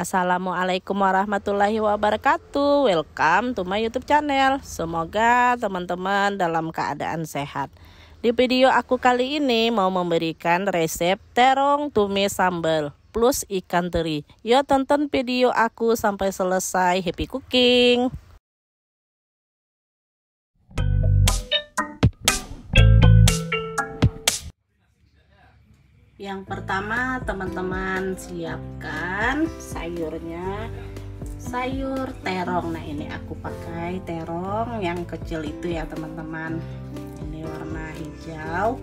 Assalamualaikum warahmatullahi wabarakatuh. Welcome to my youtube channel. Semoga teman-teman dalam keadaan sehat. Di video aku kali ini mau memberikan resep terong tumis sambal plus ikan teri. Yuk tonton video aku sampai selesai Happy cooking Yang pertama teman-teman siapkan sayurnya. Sayur terong. Nah ini aku pakai terong yang kecil itu ya teman-teman. Ini warna hijau.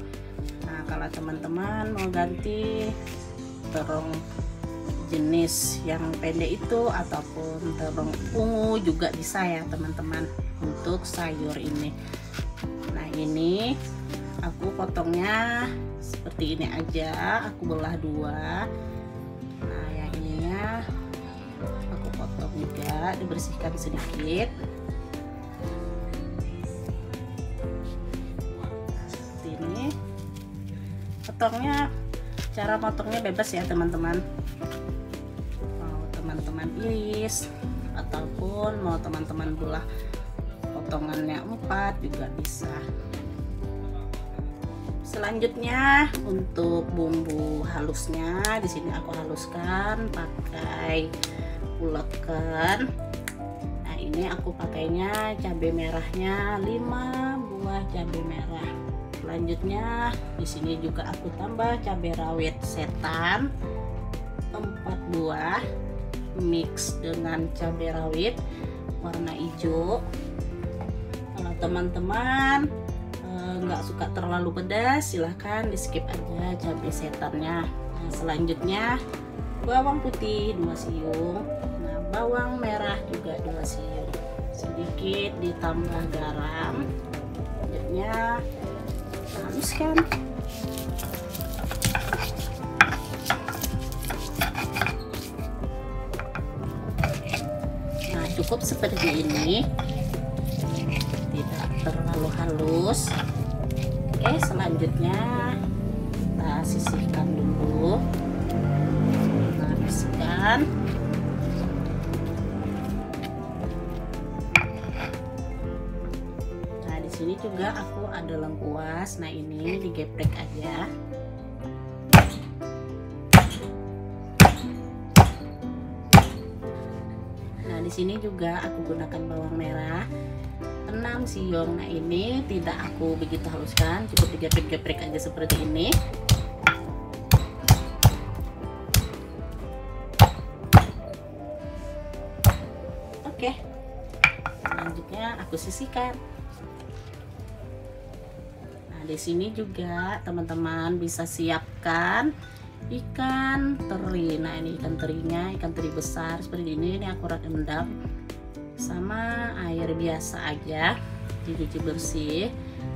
Nah kalau teman-teman mau ganti terong jenis yang pendek itu ataupun terong ungu juga bisa ya teman-teman untuk sayur ini. Nah ini aku potongnya seperti ini aja. Aku belah dua. Nah yang ininya aku potong juga dibersihkan sedikit. Seperti ini. Potongnya cara potongnya bebas ya teman-teman. Mau teman-teman iris ataupun mau teman-teman belah potongannya empat juga bisa selanjutnya untuk bumbu halusnya. Di sini aku haluskan pakai ulekan nah ini aku pakainya cabai merahnya 5 buah cabai merah. Selanjutnya di sini juga aku tambah cabai rawit setan 4 buah mix dengan cabai rawit warna hijau. Kalau teman-teman nggak suka terlalu pedas silahkan di skip aja cabai setannya. Nah selanjutnya bawang putih dua siung. Nah bawang merah juga dua siung. Sedikit ditambah garam. Selanjutnya haluskan nah cukup seperti ini. Tidak terlalu halus oke selanjutnya kita sisihkan dulu. Haluskan nah di sini juga aku ada lengkuas nah ini digeprek aja. Nah di sini juga aku gunakan bawang merah 6 siung nah ini tidak aku begitu haluskan. Cukup digeprek-geprek aja seperti ini. Oke. Selanjutnya aku sisihkan. Nah di sini juga teman-teman bisa siapkan ikan teri. Nah ini ikan terinya ikan teri besar seperti ini. Ini aku rendam sama air biasa aja dicuci bersih.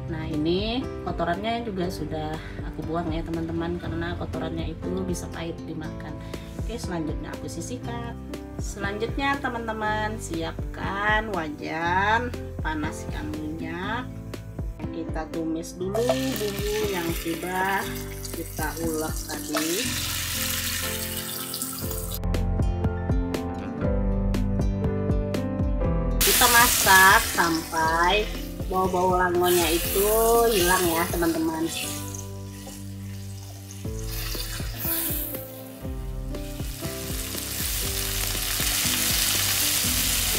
Nah ini kotorannya juga sudah aku buang ya teman-teman karena kotorannya itu bisa pahit dimakan. Oke selanjutnya aku sisihkan. Selanjutnya teman-teman siapkan wajan panaskan minyak. Kita tumis dulu bumbu yang sudah kita ulek tadi kita masak sampai bau-bau langonya itu hilang ya teman-teman.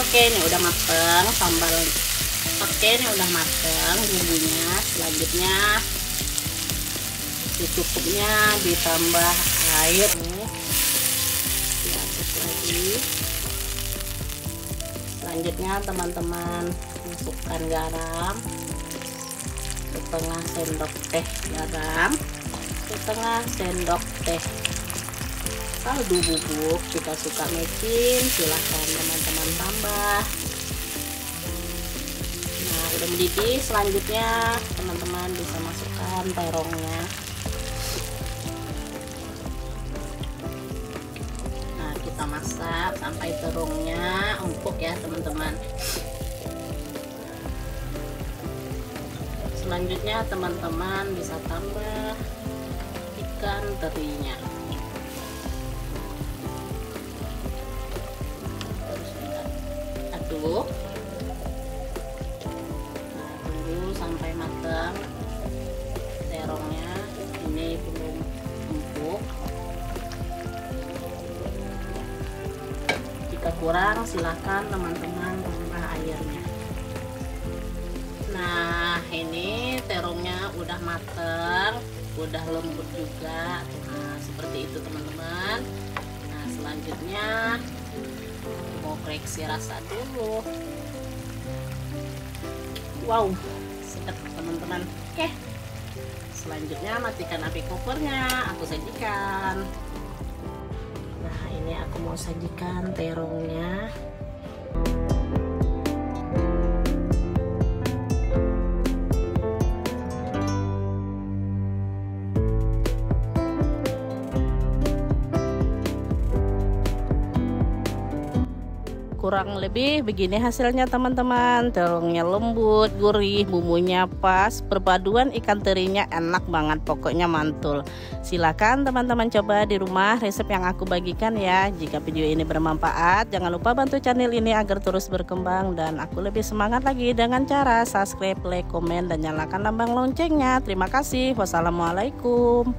Oke ini udah mateng sambal. Oke ini udah mateng bumbunya. Selanjutnya secukupnya ditambah air selanjutnya teman-teman masukkan garam. Setengah sendok teh garam. Setengah sendok teh kaldu bubuk kita suka mecin silahkan teman-teman tambah. Nah udah mendidih. Selanjutnya teman-teman bisa masukkan terongnya. Kita masak sampai terungnya cukup ya teman-teman. Selanjutnya teman-teman bisa tambah ikan terinya. Aduh. Kurang silahkan teman-teman tambah airnya. Nah ini terongnya udah mateng udah lembut juga. Nah seperti itu teman-teman. Nah selanjutnya mau koreksi rasa dulu. Wow sedap teman-teman. Oke selanjutnya matikan api kompornya aku sajikan nah ini aku mau sajikan terongnya kurang lebih begini hasilnya teman-teman. Terongnya lembut gurih bumbunya pas perpaduan ikan terinya enak banget pokoknya mantul. Silakan teman-teman coba di rumah resep yang aku bagikan ya. Jika video ini bermanfaat jangan lupa bantu channel ini agar terus berkembang dan aku lebih semangat lagi dengan cara subscribe like komen dan nyalakan lambang loncengnya. Terima kasih. Wassalamualaikum